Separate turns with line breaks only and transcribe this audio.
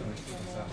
の人がさ。